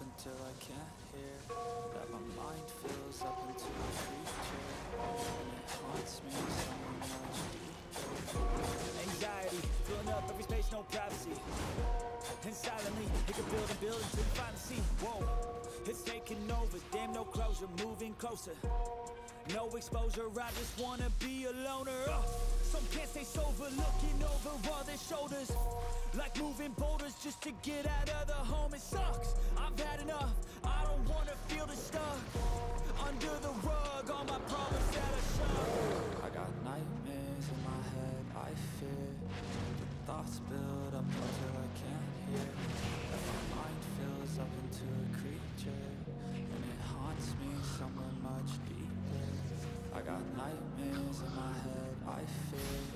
until I can't hear That my mind fills up into a creature And it haunts me so much Anxiety, filling up every space, no privacy. And silently, it can build and build until you finally see. Whoa, it's taking over, damn no closure, moving closer. No exposure, I just wanna be a loner. Can't stay looking over all their shoulders. Like moving boulders just to get out of the home, it sucks. I've had enough, I don't wanna feel the stuck. Under the rug, all my problems that I shove. I got nightmares in my head, I fear The thoughts build up until I can't hear That my mind fills up into a creature And it haunts me somewhere much deeper I got nightmares in my head, I fear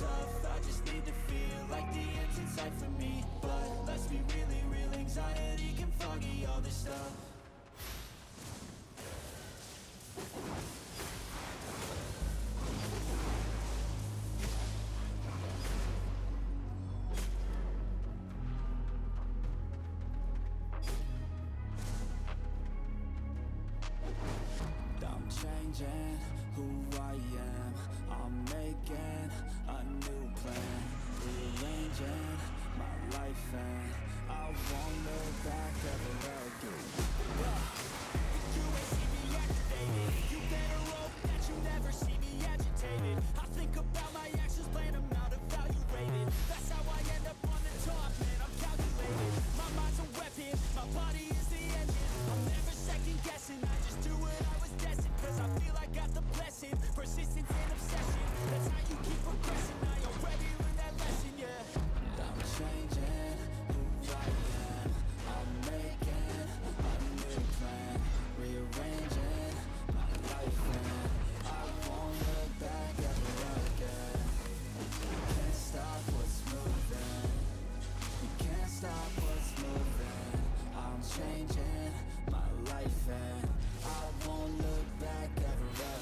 tough. I just need to feel like the end's in sight for me. But let's be really real Anxiety can foggy all this stuff. Who I am Rearranging my life and I won't look back ever again stop what's moving. I'm changing my life and I won't look back ever. again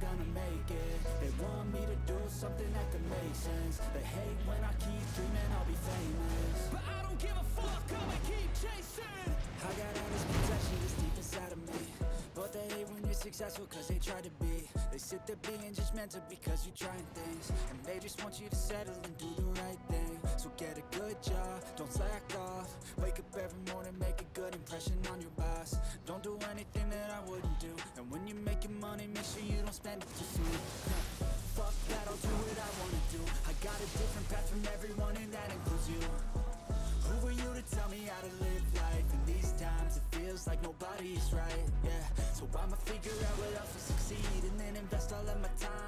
gonna make it. They want me to do something that could make sense. They hate when I keep dreaming I'll be famous. But I don't give a fuck, I'ma keep chasing. I got all this potential that's deep inside of me. But they hate when you're successful cause they try to be. They sit there being just mental because you're trying things. And they just want you to settle and do the right thing. So get a good job, don't slack off. Wake up every morning, make a good impression on spend it too soon Fuck that, I'll do what I wanna do. I got a different path from everyone and that includes you. Who are you to tell me how to live life? In these times it feels like nobody's right, yeah. So I'ma figure out what else will succeed And then invest all of my time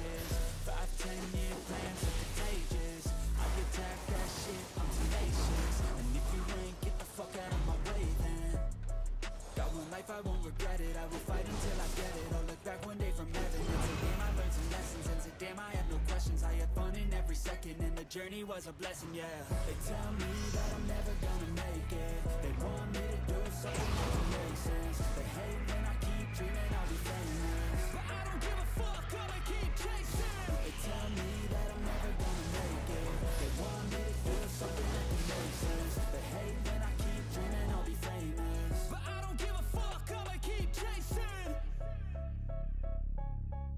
journey was a blessing, yeah. They tell me that I'm never gonna make it